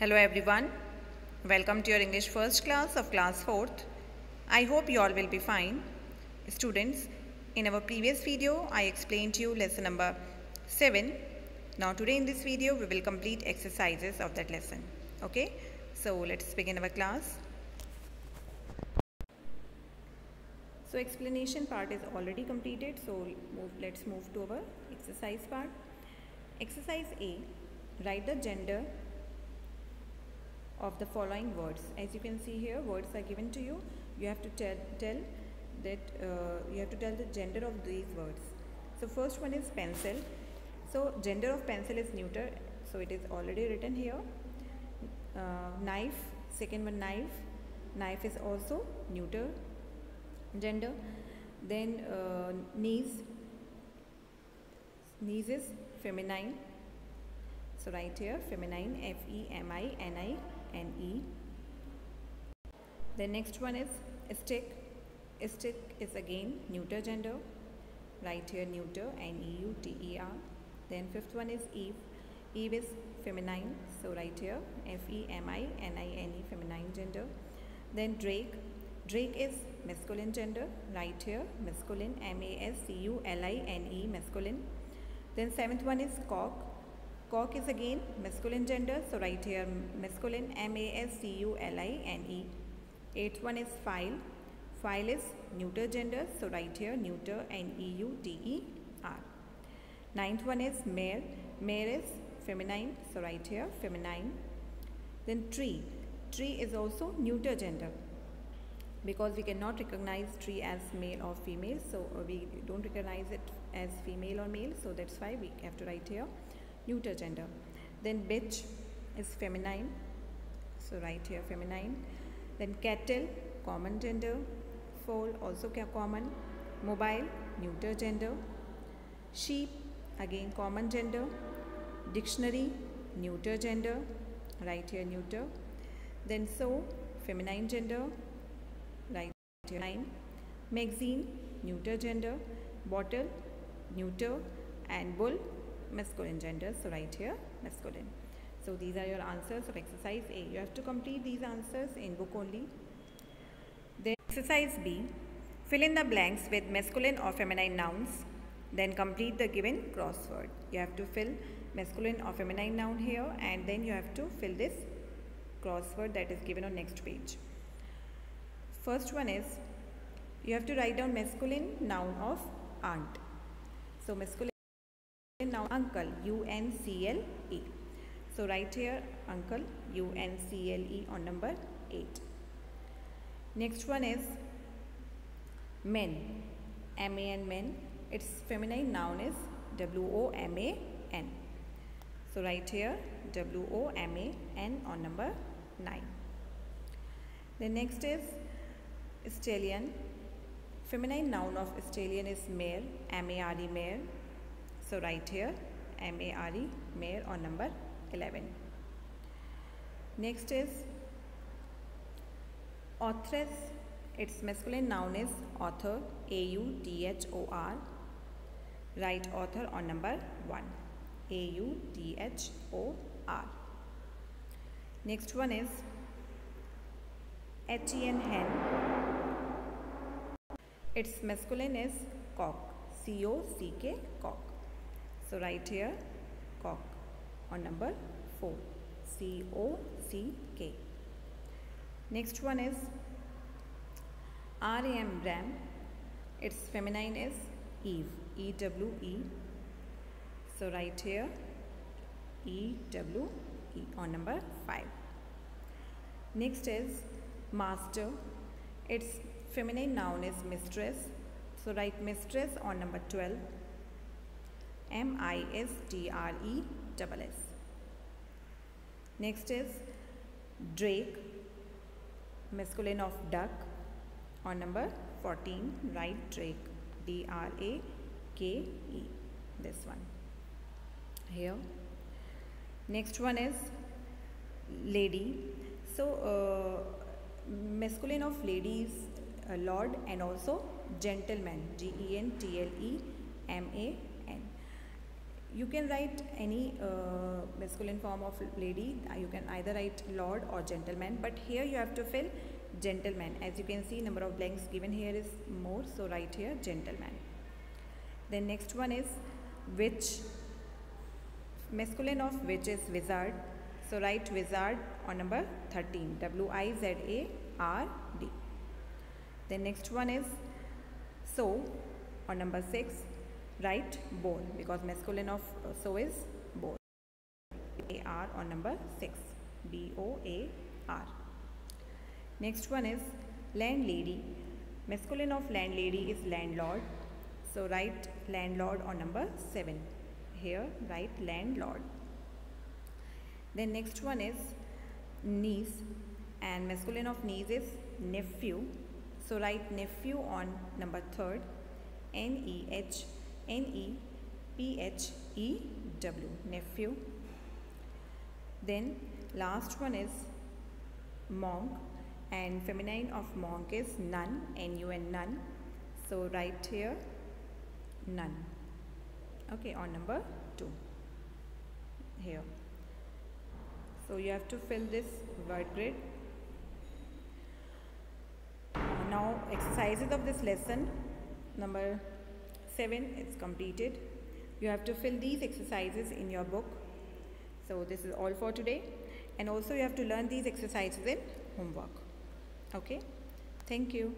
Hello everyone. Welcome to your English first class of class 4th. I hope you all will be fine. Students, in our previous video I explained to you lesson number 7. Now today in this video we will complete exercises of that lesson. Okay? So let's begin our class. So explanation part is already completed. So move, let's move to our exercise part. Exercise A. Write the gender of the following words. As you can see here, words are given to you. You have to tell, tell that uh, you have to tell the gender of these words. So first one is pencil. So gender of pencil is neuter. So it is already written here. Uh, knife. Second one knife. Knife is also neuter gender. Then uh, knees. Knees is feminine. So right here feminine F E M I N I. The next one is stick. Stick is again neuter gender. Right here neuter and E U T E R. Then fifth one is Eve. Eve is feminine. So right here F E M I N I N E feminine gender. Then Drake. Drake is masculine gender. Right here masculine M A S C U L I N E masculine. Then seventh one is cock. Cock is again masculine gender. So right here masculine M A S C U L I N E. Eighth one is file. File is neuter gender. So right here neuter N E U T E R. Ninth one is male. Male is feminine. So right here feminine. Then tree. Tree is also neuter gender because we cannot recognize tree as male or female so we don't recognize it as female or male so that's why we have to write here neuter gender then bitch is feminine so right here feminine then cattle common gender. Foal also common? Mobile neuter gender. Sheep again common gender. Dictionary neuter gender. Right here neuter. Then so feminine gender. Right here nine. Magazine neuter gender. Bottle neuter. And bull masculine gender. So right here masculine so these are your answers of exercise a. You have to complete these answers in book only. Then exercise b. Fill in the blanks with masculine or feminine nouns. Then complete the given crossword. You have to fill masculine or feminine noun here and then you have to fill this crossword that is given on next page. First one is you have to write down masculine noun of aunt. So masculine noun uncle U N C L E. So write here uncle U N C L E on number 8. Next one is men M A N men. Its feminine noun is W O M A N. So write here W O M A N on number 9. The next is stallion. Feminine noun of stallion is mare, M-A-R-E mare. So write here M-A-R-E mare on number 11. Next is authoress. Its masculine noun is author, A-U-T-H-O-R. Write author on number 1, A-U-T-H-O-R. Next one is H-E-N hen. Its masculine is cock. C-O-C-K cock. So write here cock on number 4. C-O-C-K. Next one is R-A-M ram. Its feminine is Eve. E-W-E. So write here E-W-E on number 5. Next is master. Its feminine noun is mistress. So write mistress on number 12. M I S T R E double S. Next is drake, masculine of duck on number 14. Write drake D R A K E. This one. Here. Next one is lady. So uh, masculine of ladies uh, lord and also gentleman g e n t l e m a you can write any uh, masculine form of lady. You can either write lord or gentleman but here you have to fill gentleman. As you can see number of blanks given here is more so write here gentleman. Then next one is witch masculine of witch is wizard? So write wizard on number 13 w i z a r d. Then next one is so on number 6 write boar because masculine of uh, so is boar a r on number 6 b o a r. Next one is landlady. Masculine of landlady is landlord. So write landlord on number 7 here write landlord. Then next one is niece and masculine of niece is nephew. So write nephew on number 3rd n e h N E P H E W, nephew. Then last one is monk and feminine of monk is nun, N-U-N, nun. So write here nun. Okay, on number 2 here. So you have to fill this word grid. Now exercises of this lesson number 7 is completed. You have to fill these exercises in your book. So this is all for today. And also you have to learn these exercises in homework. Okay. Thank you.